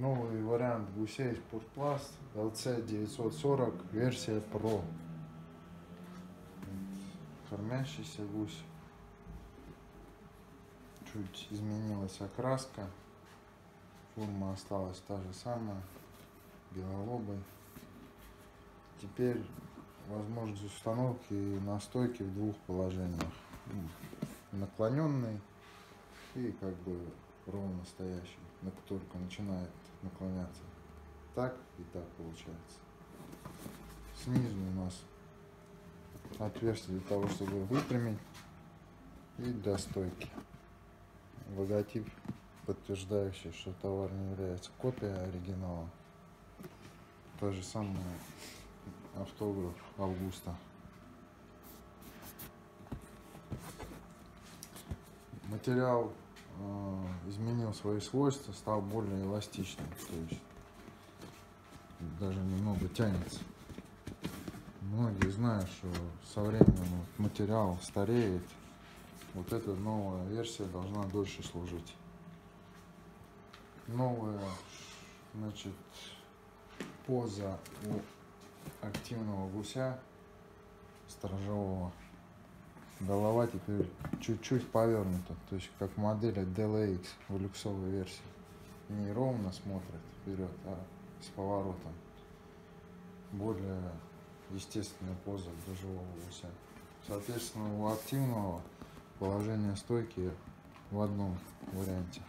Новый вариант гусей Спортпласт LC 940 версия Pro. Кормящийся гусь. Чуть изменилась окраска. Форма осталась та же самая. Белолобой. Теперь возможность установки настойки в двух положениях. Наклоненный и как бы ровно стоящий, на только начинает наклоняться. Так и так получается. Снизу у нас отверстие для того, чтобы выпрямить и для стойки. Логотип, подтверждающий, что товар не является копией оригинала. То же самое автограф Августа. Материал изменил свои свойства, стал более эластичным, то есть даже немного тянется. Многие знают, что со временем материал стареет. Вот эта новая версия должна дольше служить. Новая, значит, поза у активного гуся сторожевого. Голова теперь чуть-чуть повернута, то есть как в модели DLX в люксовой версии. Не ровно смотрит вперед, а с поворотом. Более естественная поза для живого гуся. Соответственно, у активного положение стойки в одном варианте.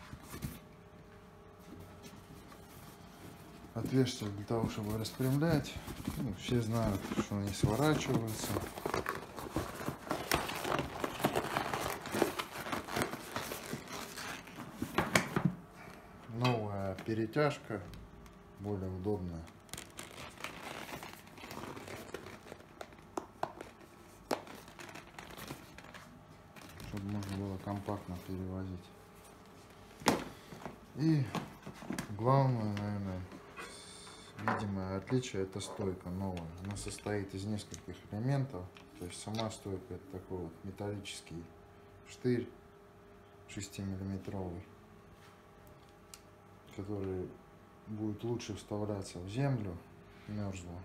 отверстия для того, чтобы распрямлять. Ну, все знают, что они сворачиваются. Новая перетяжка, более удобная. Чтобы можно было компактно перевозить. И главное, наверное, видимое отличие это стойка новая. Она состоит из нескольких элементов. То есть сама стойка это такой вот металлический штырь 6 миллиметровый, который будет лучше вставляться в землю мерзлую,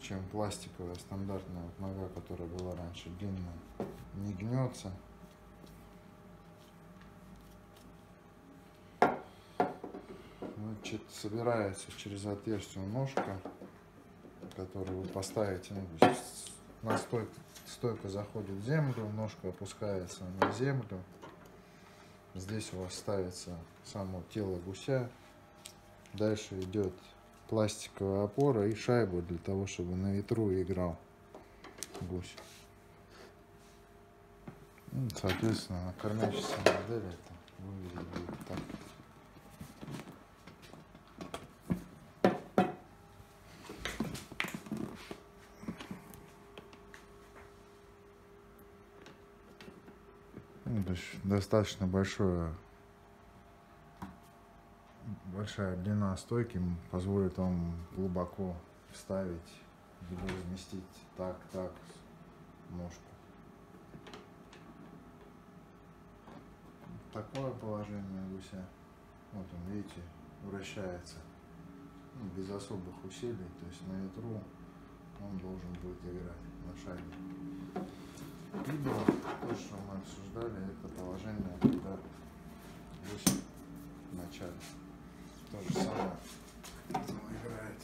чем пластиковая стандартная вот нога, которая была раньше длинная. Не гнется. Значит, собирается через отверстие ножка, которую вы поставите. Ну, на стойку, стойка заходит в землю, ножка опускается на землю. Здесь у вас ставится само тело гуся. Дальше идет пластиковая опора и шайба для того, чтобы на ветру играл гусь. Ну, соответственно, на кормящейся модели это выглядит будет так. Ну, то есть достаточно большое, большая длина стойки позволит вам глубоко вставить либо разместить так, так ножку. Такое положение гуся. Вот он, видите, вращается ну, без особых усилий, то есть на ветру он должен будет играть на шаге. Либо то, что мы обсуждали, это положение, когда гусь в начале. То же самое играет.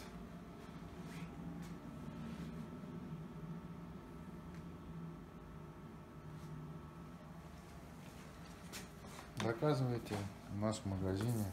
Заказывайте у нас в магазине